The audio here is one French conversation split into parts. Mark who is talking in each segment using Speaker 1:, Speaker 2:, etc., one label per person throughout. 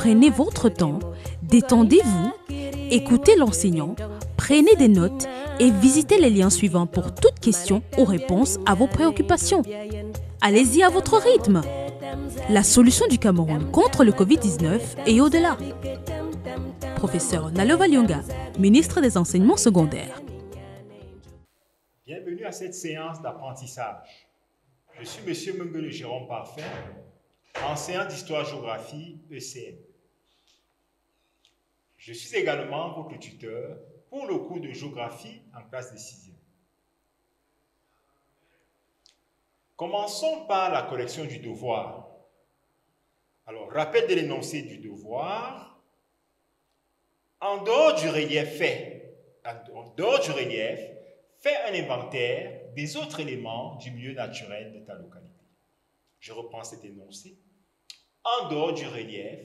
Speaker 1: prenez votre temps, détendez-vous, écoutez l'enseignant, prenez des notes et visitez les liens suivants pour toute question ou réponse à vos préoccupations. Allez-y à votre rythme. La solution du Cameroun contre le Covid-19 est au-delà. Professeur Nalova Lyonga, ministre des Enseignements secondaires.
Speaker 2: Bienvenue à cette séance d'apprentissage. Je suis Monsieur Mengele Jérôme Parfait, enseignant d'histoire-géographie ECM. Je suis également votre tuteur pour le cours de géographie en classe de 6e. Commençons par la collection du devoir. Alors, rappel de l'énoncé du devoir. En dehors du relief fait, un inventaire des autres éléments du milieu naturel de ta localité. Je reprends cet énoncé. En dehors du relief,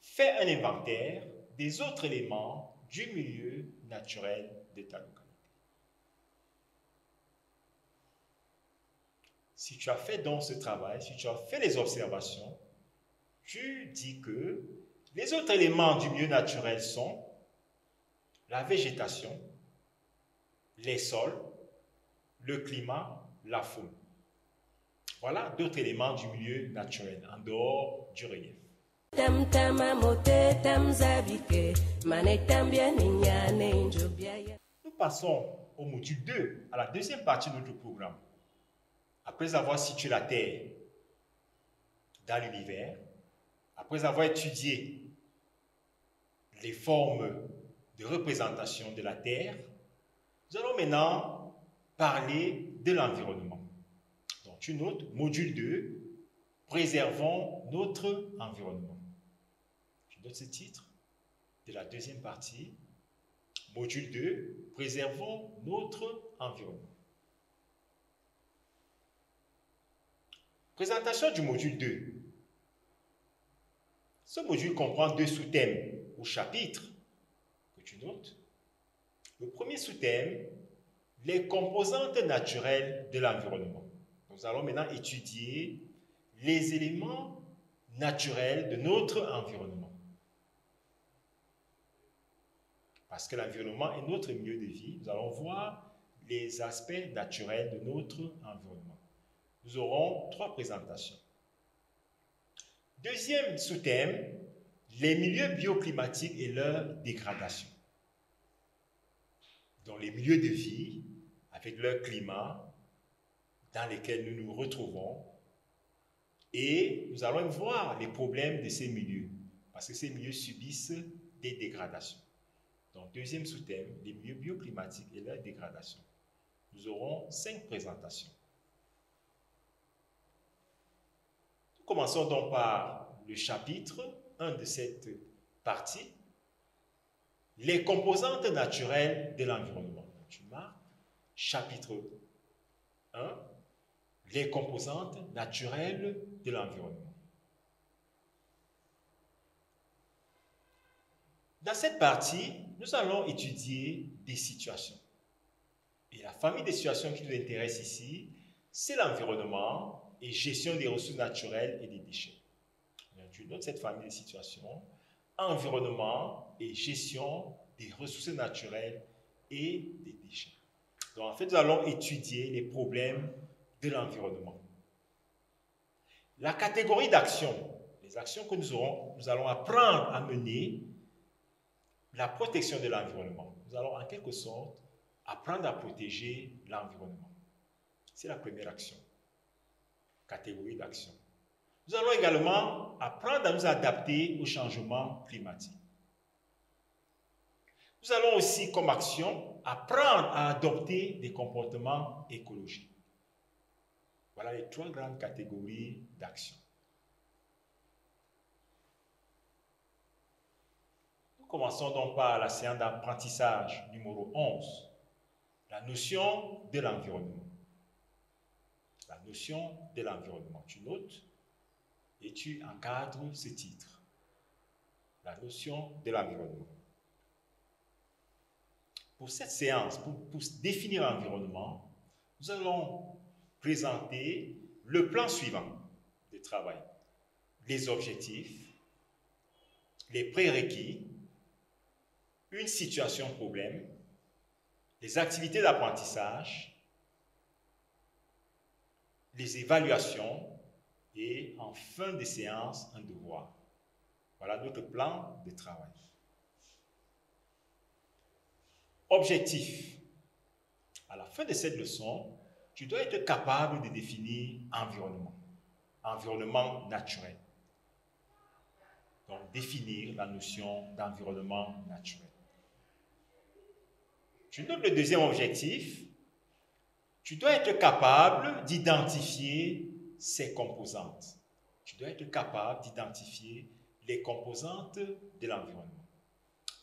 Speaker 2: fais un inventaire des autres éléments du milieu naturel de ta localité. Si tu as fait donc ce travail, si tu as fait les observations, tu dis que les autres éléments du milieu naturel sont la végétation, les sols, le climat, la faune. Voilà d'autres éléments du milieu naturel en dehors du relief. Nous passons au module 2, à la deuxième partie de notre programme. Après avoir situé la Terre dans l'univers, après avoir étudié les formes de représentation de la Terre, nous allons maintenant parler de l'environnement. Donc tu notes, module 2, préservons notre environnement. Notes ce titre de la deuxième partie, module 2, préservons notre environnement. Présentation du module 2. Ce module comprend deux sous-thèmes ou chapitres que tu notes. Le premier sous-thème, les composantes naturelles de l'environnement. Nous allons maintenant étudier les éléments naturels de notre environnement. Parce que l'environnement est notre milieu de vie, nous allons voir les aspects naturels de notre environnement. Nous aurons trois présentations. Deuxième sous-thème, les milieux bioclimatiques et leur dégradation. Dans les milieux de vie, avec leur climat, dans lesquels nous nous retrouvons, et nous allons voir les problèmes de ces milieux, parce que ces milieux subissent des dégradations. Donc, deuxième sous-thème, les milieux bioclimatiques et leur dégradation. Nous aurons cinq présentations. Commençons donc par le chapitre 1 de cette partie, les composantes naturelles de l'environnement. Tu marques chapitre 1, les composantes naturelles de l'environnement. Dans cette partie, nous allons étudier des situations. Et la famille des situations qui nous intéresse ici, c'est l'environnement, et gestion des ressources naturelles et des déchets. Tu notes cette famille de situations, environnement et gestion des ressources naturelles et des déchets. Donc en fait, nous allons étudier les problèmes de l'environnement. La catégorie d'actions, les actions que nous aurons, nous allons apprendre à mener la protection de l'environnement. Nous allons en quelque sorte apprendre à protéger l'environnement. C'est la première action. catégorie d'action. Nous allons également apprendre à nous adapter au changement climatique. Nous allons aussi, comme action, apprendre à adopter des comportements écologiques. Voilà les trois grandes catégories d'action. Nous commençons donc par la séance d'apprentissage numéro 11, la notion de l'environnement. La notion de l'environnement. Tu notes et tu encadres ce titre. La notion de l'environnement. Pour cette séance, pour, définir l'environnement, nous allons présenter le plan suivant de travail. Les objectifs, les prérequis, une situation problème, les activités d'apprentissage, les évaluations et en fin de séance, un devoir. Voilà notre plan de travail. Objectif. À la fin de cette leçon, tu dois être capable de définir environnement, environnement naturel. Donc, définir la notion d'environnement naturel. Tu notes le deuxième objectif. Tu dois être capable d'identifier ses composantes. Tu dois être capable d'identifier les composantes de l'environnement.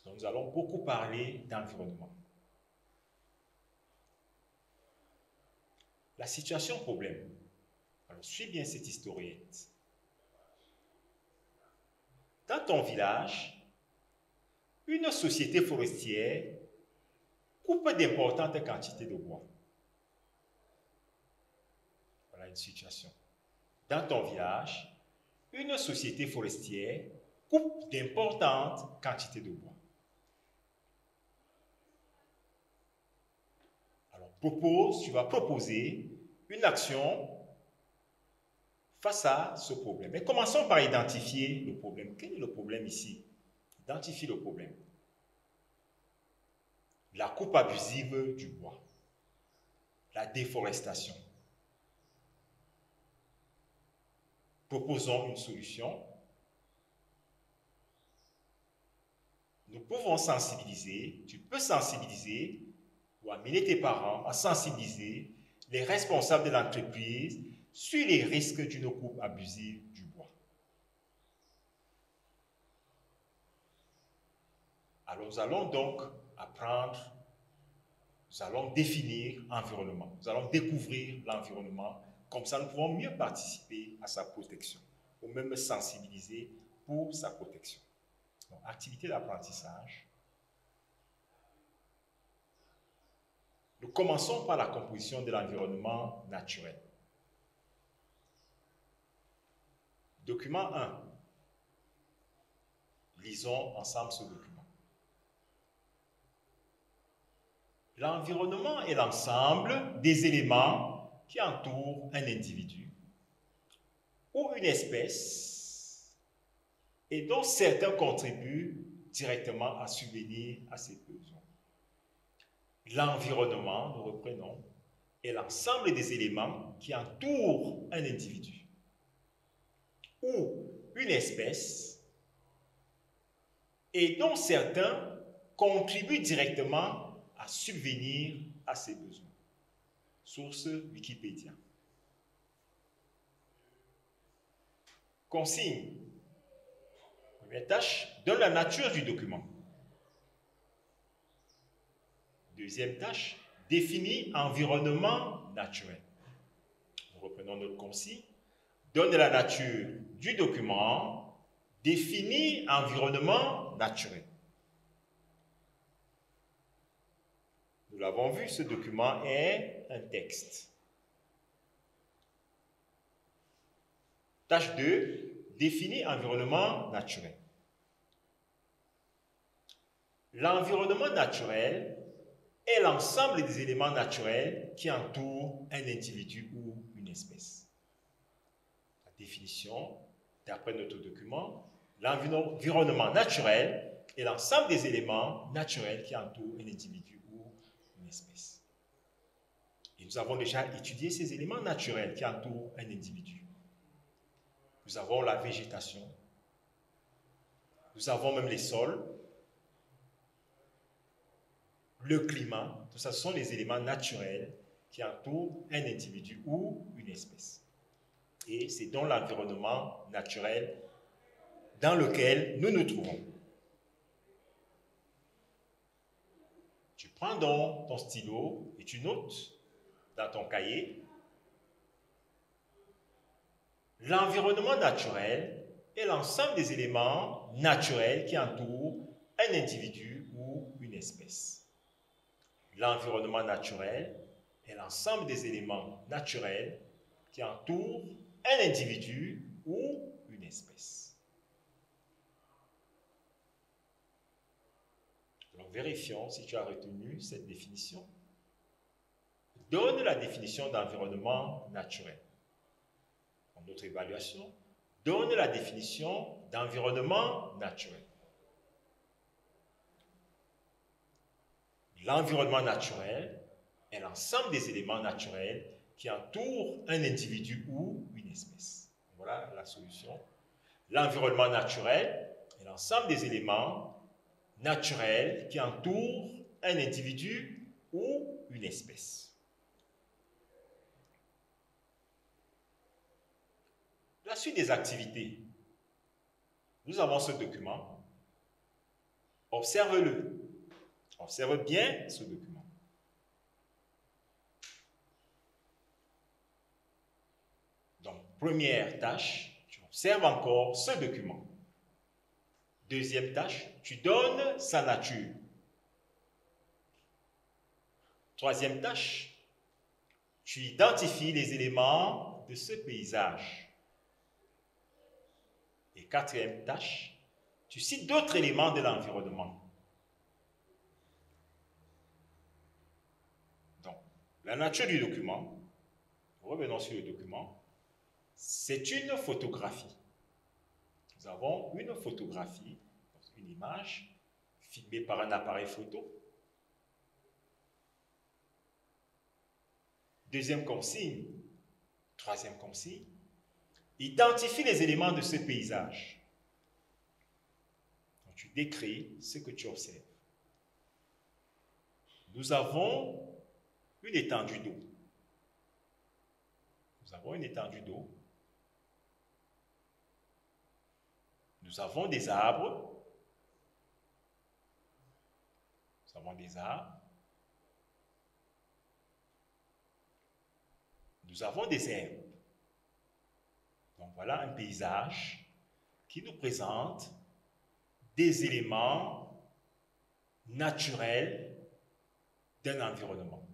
Speaker 2: Donc, nous allons beaucoup parler d'environnement. La situation problème. Alors, suis bien cette historiette. Dans ton village, une société forestière coupe d'importantes quantités de bois. Voilà une situation. Dans ton village, une société forestière coupe d'importantes quantités de bois. Alors, propose, tu vas proposer une action face à ce problème. Mais commençons par identifier le problème. Quel est le problème ici? Identifie le problème. La coupe abusive du bois. La déforestation. Proposons une solution. Nous pouvons sensibiliser, tu peux sensibiliser ou amener tes parents à sensibiliser les responsables de l'entreprise sur les risques d'une coupe abusive du bois. Alors nous allons donc apprendre, nous allons définir l'environnement, nous allons découvrir l'environnement, comme ça nous pouvons mieux participer à sa protection, ou même sensibiliser pour sa protection. Activité d'apprentissage, Nous commençons par la composition de l'environnement naturel. Document 1. Lisons ensemble ce document. L'environnement est l'ensemble des éléments qui entourent un individu ou une espèce et dont certains contribuent directement à subvenir à ses besoins. L'environnement, nous reprenons, est l'ensemble des éléments qui entourent un individu ou une espèce et dont certains contribuent directement à subvenir à ses besoins. Source Wikipédia. Consigne. Première tâche, donne la nature du document. Deuxième tâche, définir environnement naturel. Nous reprenons notre concis. Donne la nature du document, définir environnement naturel. Nous l'avons vu, ce document est un texte. Tâche 2, définir environnement naturel. L'environnement naturel est l'ensemble des éléments naturels qui entourent un individu ou une espèce. La définition, d'après notre document, l'environnement naturel est l'ensemble des éléments naturels qui entourent un individu ou une espèce. Une Nous avons déjà étudié ces éléments naturels qui entourent un individu. Nous avons la végétation. Nous avons même les sols. Le climat. Tout ça, ce sont les éléments naturels qui entourent un individu ou une espèce. Et c'est dans l'environnement naturel dans lequel nous nous trouvons. Tu prends donc ton stylo et tu notes ton cahier l'environnement naturel est l'ensemble des éléments naturels qui entourent un individu ou une espèce. L'environnement naturel est l'ensemble des éléments naturels qui entourent un individu ou une espèce. Donc vérifions si tu as retenu cette définition. Donne la définition d'environnement naturel. En notre évaluation, donne la définition d'environnement naturel. L'environnement naturel est l'ensemble des éléments naturels qui entourent un individu ou une espèce. Voilà la solution. L'environnement naturel est l'ensemble des éléments naturels qui entourent un individu ou une espèce. La suite des activités. Nous avons ce document. Observe-le. Observe bien ce document. Donc, première tâche, tu observes encore ce document. Deuxième tâche, tu donnes sa nature. Troisième tâche, tu identifies les éléments de ce paysage. Et quatrième tâche, tu cites d'autres éléments de l'environnement. Donc, la nature du document, revenons sur le document, c'est une photographie. Nous avons une photographie, une image filmée par un appareil photo. Deuxième consigne, troisième consigne, identifie les éléments de ce paysage. Tu décris ce que tu observes. Nous avons une étendue d'eau. Nous avons une étendue d'eau. Nous avons des arbres. Nous avons des arbres. Nous avons des herbes. Voilà un paysage qui nous présente des éléments naturels d'un environnement.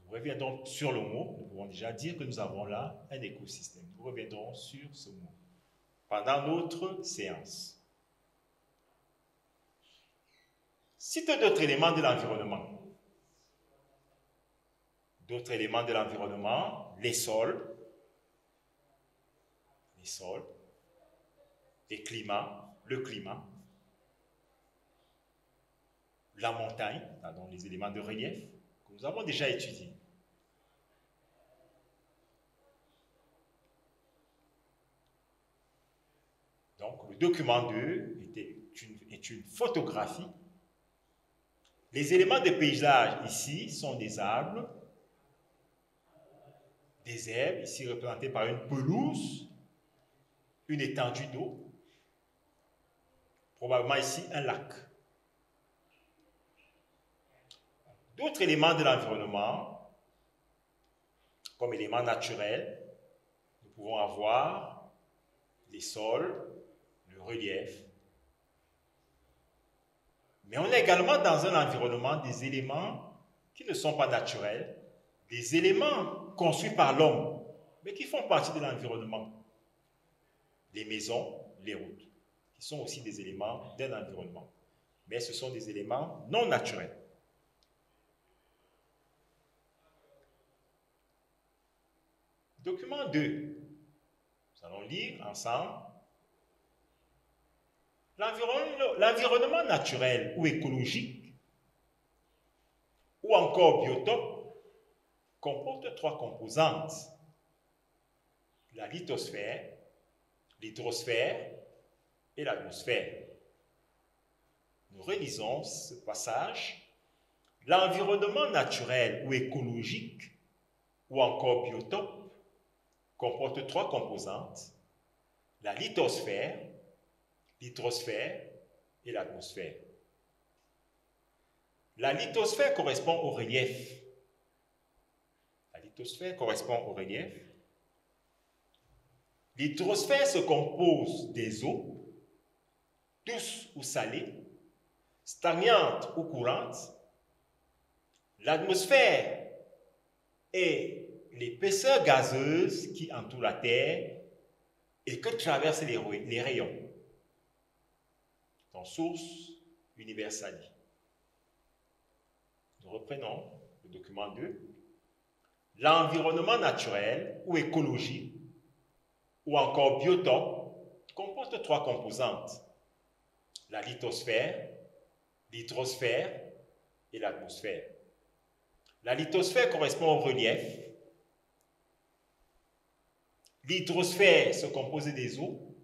Speaker 2: Nous reviendrons sur le mot, nous pouvons déjà dire que nous avons là un écosystème. Nous reviendrons sur ce mot pendant notre séance. Cite d'autres éléments de l'environnement. D'autres éléments de l'environnement, les sols, les sols, les climats, le climat, la montagne, pardon, les éléments de relief que nous avons déjà étudiés. Donc, le document 2 était une, est une photographie. Les éléments de paysage ici sont des arbres, des herbes, ici représentées par une pelouse, une étendue d'eau, probablement ici un lac. D'autres éléments de l'environnement, comme éléments naturels, nous pouvons avoir les sols, le relief. Mais on a également dans un environnement des éléments qui ne sont pas naturels, des éléments construits par l'homme, mais qui font partie de l'environnement. Les maisons, les routes, qui sont aussi des éléments d'un environnement. Mais ce sont des éléments non naturels. Document 2. Nous allons lire ensemble. L'environnement naturel ou écologique ou encore biotope comporte trois composantes. La lithosphère, l'hydrosphère et l'atmosphère. Nous réalisons ce passage. L'environnement naturel ou écologique ou encore biotope comporte trois composantes. La lithosphère, l'hydrosphère et l'atmosphère. La lithosphère correspond au relief. Lithosphère correspond au relief. L'hydrosphère se compose des eaux, douces ou salées, stagnantes ou courantes. L'atmosphère est l'épaisseur gazeuse qui entoure la Terre et que traversent les, rayons. Dans Source Universalis. Nous reprenons le document 2. L'environnement naturel ou écologie ou encore biotope comporte trois composantes. La lithosphère, l'hydrosphère et l'atmosphère. La lithosphère correspond au relief. L'hydrosphère se compose des eaux,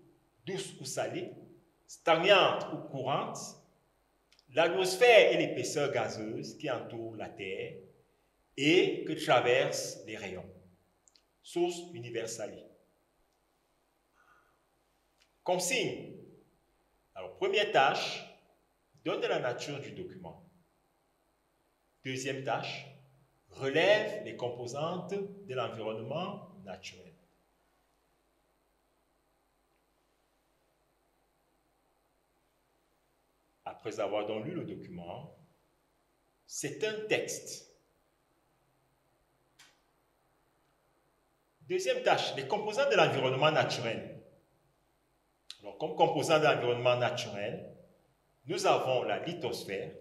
Speaker 2: douces ou salées, stagnantes ou courantes. L'atmosphère est l'épaisseur gazeuse qui entoure la Terre et que traversent les rayons. Source universelle. Consigne. Alors, première tâche, donne la nature du document. Deuxième tâche, relève les composantes de l'environnement naturel. Après avoir donc lu le document, c'est un texte. Deuxième tâche, les composantes de l'environnement naturel. Alors, comme composants de l'environnement naturel, nous avons la lithosphère.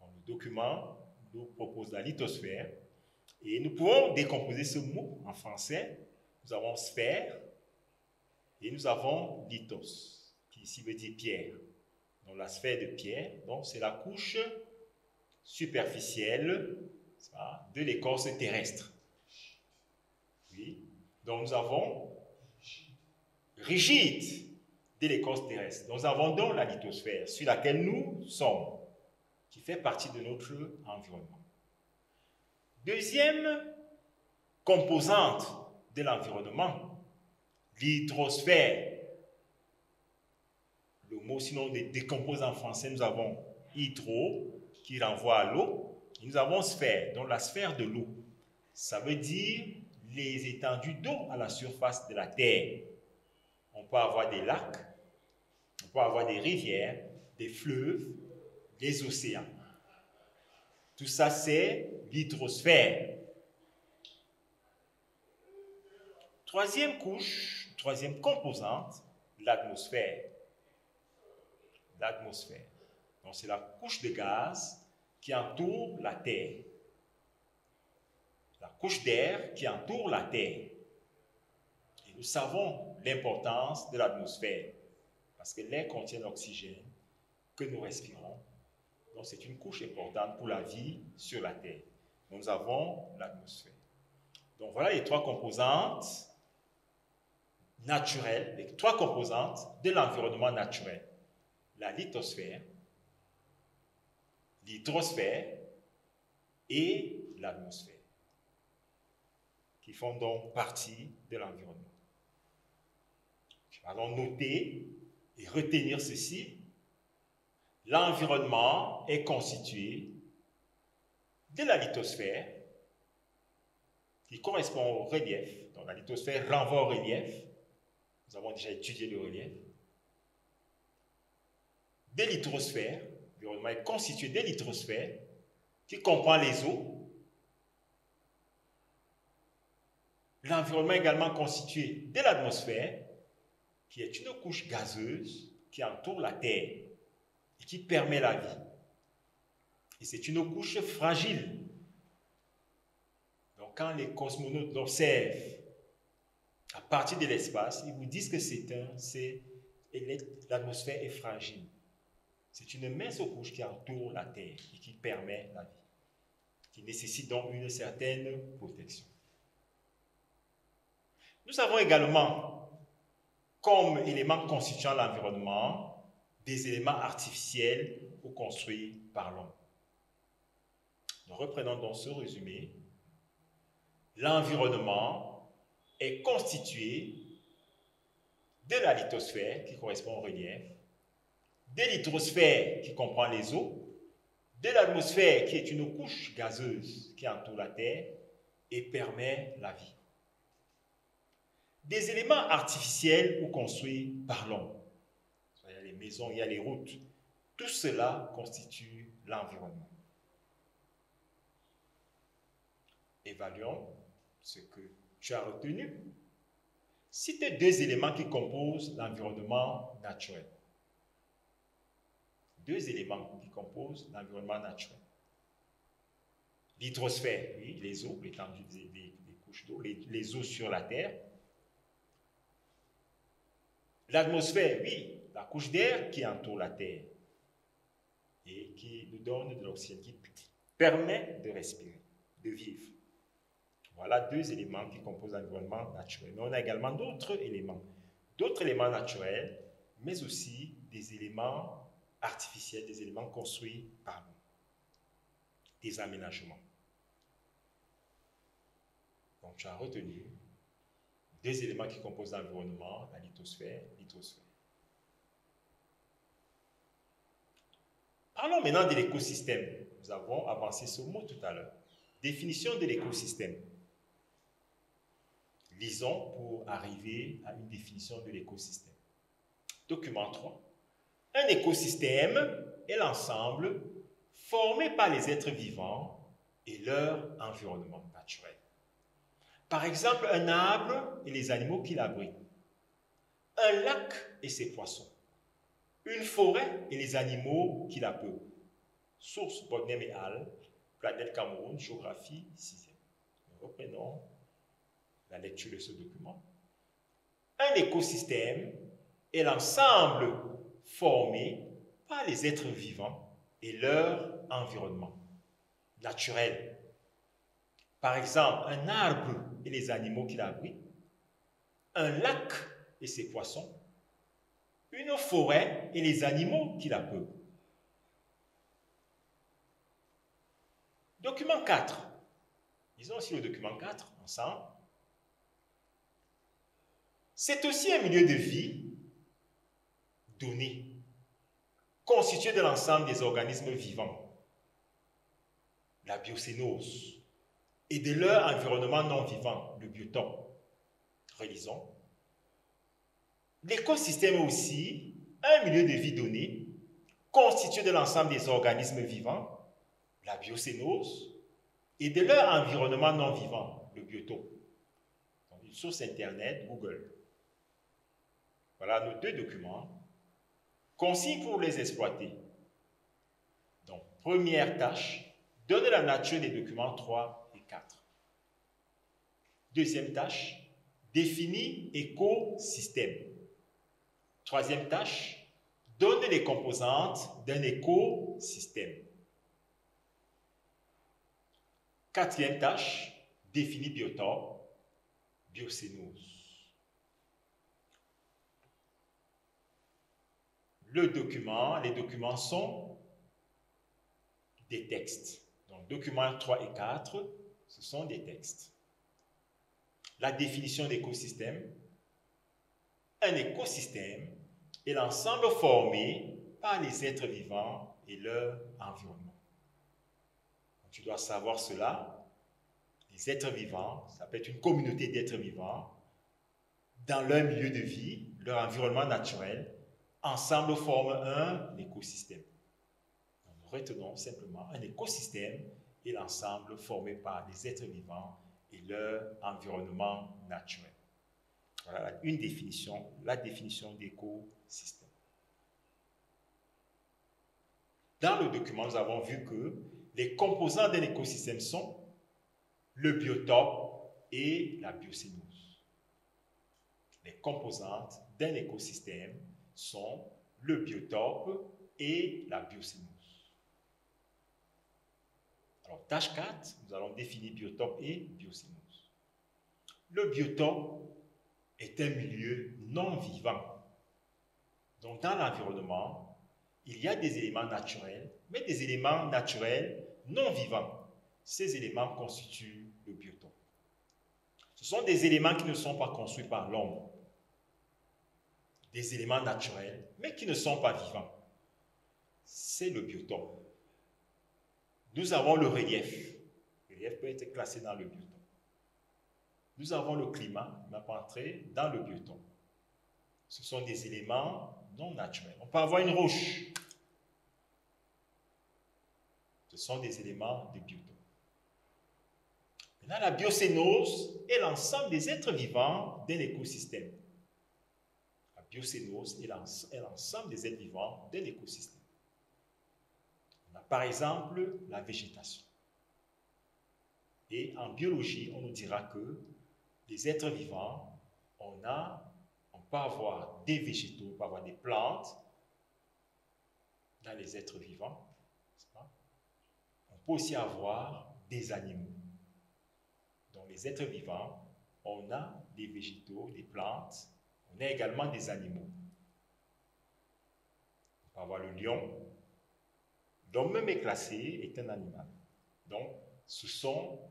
Speaker 2: le document nous propose la lithosphère. Et nous pouvons décomposer ce mot en français. Nous avons sphère et nous avons lithos, qui ici veut dire pierre. Donc la sphère de pierre, donc c'est la couche superficielle de l'écorce terrestre. Donc nous avons rigide de l'écorce terrestre. Nous avons donc la lithosphère sur laquelle nous sommes, qui fait partie de notre environnement. Deuxième composante de l'environnement, l'hydrosphère. Le mot sinon décompose en français, nous avons hydro qui renvoie à l'eau, nous avons sphère, donc la sphère de l'eau. Ça veut dire les étendues d'eau à la surface de la Terre on peut avoir des lacs, on peut avoir des rivières, des fleuves, des océans. Tout ça, c'est l'hydrosphère. Troisième couche, troisième composante, l'atmosphère. L'atmosphère. Donc, c'est la couche de gaz qui entoure la Terre. La couche d'air qui entoure la Terre. Et nous savons l'importance de l'atmosphère. Parce que l'air contient l'oxygène que nous respirons. Donc c'est une couche importante pour la vie sur la Terre. Nous avons l'atmosphère. Donc voilà les trois composantes naturelles, les trois composantes de l'environnement naturel. La lithosphère, l'hydrosphère et l'atmosphère, qui font donc partie de l'environnement. Allons noter et retenir ceci. L'environnement est constitué de la lithosphère qui correspond au relief. Donc la lithosphère renvoie au relief. Nous avons déjà étudié le relief. De l'hydrosphère, l'environnement est constitué de l'hydrosphère qui comprend les eaux. L'environnement également constitué de l'atmosphère qui est une couche gazeuse qui entoure la Terre et qui permet la vie. Et c'est une couche fragile. Donc quand les cosmonautes l'observent à partir de l'espace, ils vous disent que c'est un, c'est l'atmosphère est fragile. C'est une mince couche qui entoure la Terre et qui permet la vie, qui nécessite donc une certaine protection. Nous avons également, comme éléments constituant l'environnement, des éléments artificiels ou construits par l'homme. Nous reprenons donc ce résumé. L'environnement est constitué de la lithosphère qui correspond au relief, de l'hydrosphère qui comprend les eaux, de l'atmosphère qui est une couche gazeuse qui entoure la Terre et permet la vie. Des éléments artificiels ou construits par l'homme. Il y a les maisons, il y a les routes. Tout cela constitue l'environnement. Évaluons ce que tu as retenu. Cite deux éléments qui composent l'environnement naturel. Deux éléments qui composent l'environnement naturel. L'hydrosphère, oui, les eaux, l'étendue des, couches d'eau, les, eaux sur la Terre. L'atmosphère, oui, la couche d'air qui entoure la Terre et qui nous donne de l'oxygène, qui permet de respirer, de vivre. Voilà deux éléments qui composent l'environnement naturel. Mais on a également d'autres éléments. D'autres éléments naturels, mais aussi des éléments artificiels, des éléments construits par nous. Des aménagements. Donc tu as retenu deux éléments qui composent l'environnement, la lithosphère, l'hydrosphère. Parlons maintenant de l'écosystème. Nous avons avancé ce mot tout à l'heure. Définition de l'écosystème. Lisons pour arriver à une définition de l'écosystème. Document 3. Un écosystème est l'ensemble formé par les êtres vivants et leur environnement naturel. Par exemple, un arbre et les animaux qui l'abritent. Un lac et ses poissons. Une forêt et les animaux qui la peuplent. Source Bognem et Al, Planète Cameroun, Géographie 6 Reprenons la lecture de ce document. Un écosystème est l'ensemble formé par les êtres vivants et leur environnement naturel. Par exemple, un arbre et les animaux qui l'abritent, un lac et ses poissons, une forêt et les animaux qui la peuplent. Document 4. Disons aussi le document 4 ensemble. C'est aussi un milieu de vie donné, constitué de l'ensemble des organismes vivants, la biocénose, et de leur environnement non vivant, le biotope. Relisons. L'écosystème est aussi un milieu de vie donné, constitué de l'ensemble des organismes vivants, la biocénose, et de leur environnement non vivant, le biotope. une source internet, Google. Voilà nos deux documents. Consigne pour les exploiter. Donc, première tâche, donner la nature des documents 3 et 4. Deuxième tâche, définir écosystème. Troisième tâche, donner les composantes d'un écosystème. Quatrième tâche, définir biotope, biocénose. le document, les documents sont des textes. Donc, documents 3 et 4, ce sont des textes. La définition d'écosystème. Un écosystème est l'ensemble formé par les êtres vivants et leur environnement. tu dois savoir cela. Les êtres vivants, ça peut être une communauté d'êtres vivants dans leur milieu de vie, leur environnement naturel, ensemble forment un écosystème. Nous retenons simplement un écosystème et l'ensemble formé par les êtres vivants et leur environnement naturel. Voilà une définition, la définition d'écosystème. Dans le document, nous avons vu que les composants d'un écosystème sont le biotope et la biocénose. Les composantes d'un écosystème sont le biotope et la biocénose. Alors, tâche 4, nous allons définir biotope et biocénose. Le biotope est un milieu non vivant. Donc, dans l'environnement, il y a des éléments naturels, mais des éléments naturels non vivants. Ces éléments constituent le biotope. Ce sont des éléments qui ne sont pas construits par l'homme, des éléments naturels, mais qui ne sont pas vivants. C'est le biotope. Nous avons le relief. Le relief peut être classé dans le biotope. Nous avons le climat, il va pas entrer dans le biotope. Ce sont des éléments non naturels. On peut avoir une roche. Ce sont des éléments de biotope. Maintenant, la biocénose est l'ensemble des êtres vivants d'un écosystème. La biocénose est l'ensemble des êtres vivants d'un écosystème. Par exemple la végétation. Et en biologie, on nous dira que les êtres vivants, on, a, on peut avoir des végétaux, on peut avoir des plantes dans les êtres vivants. On peut aussi avoir des animaux. Dans les êtres vivants, on a des végétaux, des plantes, on a également des animaux. On peut avoir le lion. L'homme même est classé, est un animal. Donc, ce sont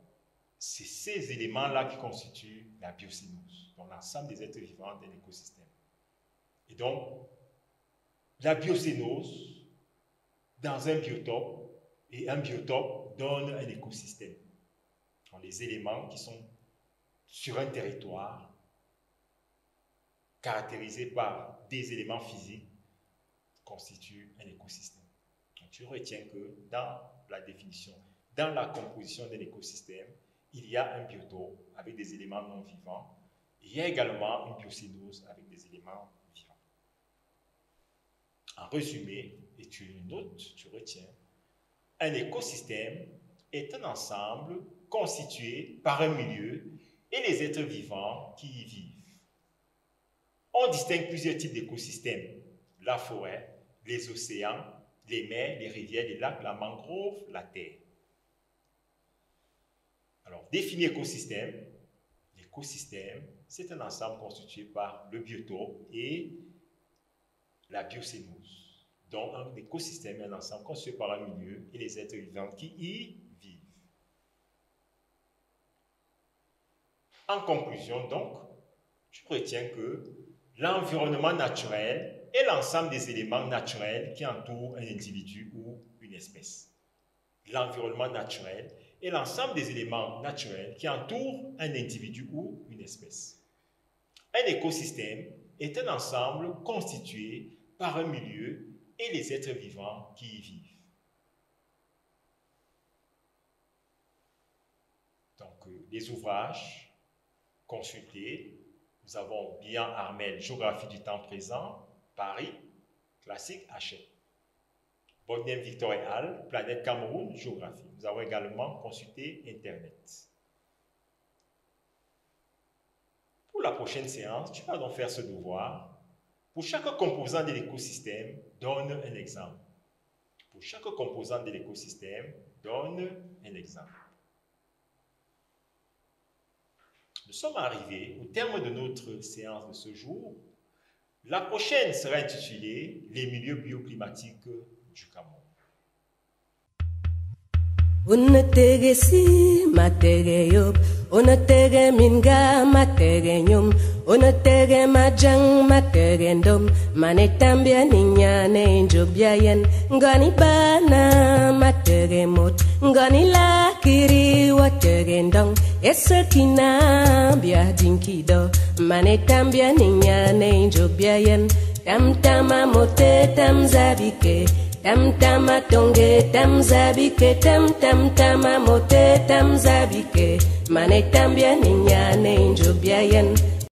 Speaker 2: ces éléments-là qui constituent la biocénose, donc l'ensemble des êtres vivants d'un écosystème. Et donc, la biocénose, dans un biotope, et un biotope donne un écosystème les éléments qui sont sur un territoire caractérisé par des éléments physiques constituent un écosystème. Tu retiens que dans la définition, dans la composition d'un écosystème, il y a un biotope avec des éléments non vivants. il y a également une biocénose avec des éléments vivants. En résumé, et tu notes, tu retiens, un écosystème est un ensemble constitué par un milieu et les êtres vivants qui y vivent. On distingue plusieurs types d'écosystèmes. La forêt, les océans, les mers, les rivières, les lacs, la mangrove, la terre. Alors, définir écosystème. L'écosystème, c'est un ensemble constitué par le biotope et la biocénose. Donc, un écosystème est un ensemble constitué par un milieu et les êtres vivants qui y En conclusion, donc, tu retiens que l'environnement naturel est l'ensemble des éléments naturels qui entourent un individu ou une espèce. L'environnement naturel est l'ensemble des éléments naturels qui entourent un individu ou une espèce. Un écosystème est un ensemble constitué par un milieu et les êtres vivants qui y vivent. Donc, euh, les ouvrages consulter. Nous avons bien Armel, Géographie du temps présent, Paris, classique Hachette. Bodnem Victor et Al, Planète Cameroun, Géographie. Nous avons également consulté Internet. Pour la prochaine séance, tu vas donc faire ce devoir. Pour chaque composant de l'écosystème, donne un exemple. Pour chaque composant de l'écosystème, donne un exemple. Nous sommes arrivés au terme de notre séance de ce jour. La prochaine sera intitulée Les milieux bioclimatiques du Cameroun.
Speaker 3: Unategesi matege yop, unatege minga matege nyum, unatege majang matege ndom, manetambia ninyane njobia yen, ngani bana matege mot, ngani lakiri watege ndong, esakina bia dinkido, manetambia ninyane njobia yen, tam tama mote tam zabike, Tam tama tonge tam zabike tam tam tama mote tam zabike mane tambia ninyane njobia yen